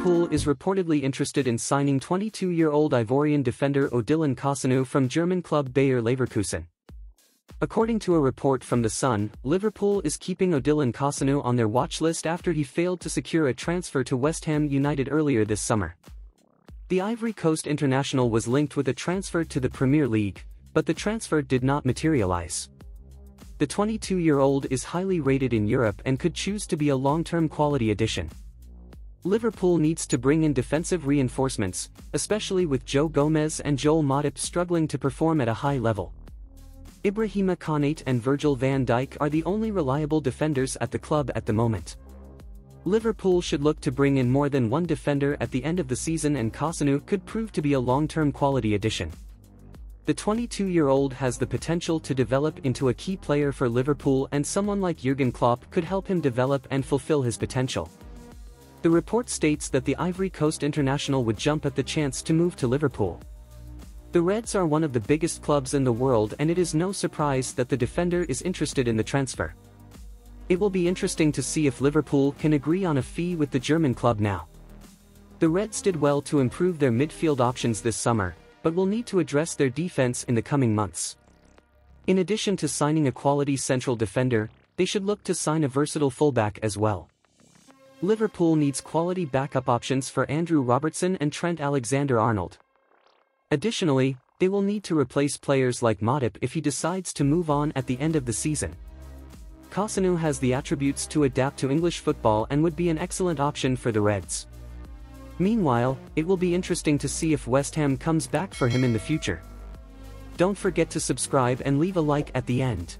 Liverpool is reportedly interested in signing 22-year-old Ivorian defender Odilon Kossounou from German club Bayer Leverkusen. According to a report from The Sun, Liverpool is keeping Odilon Kossounou on their watch list after he failed to secure a transfer to West Ham United earlier this summer. The Ivory Coast international was linked with a transfer to the Premier League, but the transfer did not materialize. The 22-year-old is highly rated in Europe and could choose to be a long-term quality addition. Liverpool needs to bring in defensive reinforcements, especially with Joe Gomez and Joel Matip struggling to perform at a high level. Ibrahima Konate and Virgil van Dijk are the only reliable defenders at the club at the moment. Liverpool should look to bring in more than one defender at the end of the season and Kossounou could prove to be a long-term quality addition. The 22-year-old has the potential to develop into a key player for Liverpool and someone like Jurgen Klopp could help him develop and fulfill his potential. The report states that the Ivory Coast international would jump at the chance to move to Liverpool. The Reds are one of the biggest clubs in the world and it is no surprise that the defender is interested in the transfer. It will be interesting to see if Liverpool can agree on a fee with the German club now. The Reds did well to improve their midfield options this summer, but will need to address their defense in the coming months. In addition to signing a quality central defender, they should look to sign a versatile fullback as well. Liverpool needs quality backup options for Andrew Robertson and Trent Alexander-Arnold. Additionally, they will need to replace players like Matip if he decides to move on at the end of the season. Kossounou has the attributes to adapt to English football and would be an excellent option for the Reds. Meanwhile, it will be interesting to see if West Ham comes back for him in the future. Don't forget to subscribe and leave a like at the end.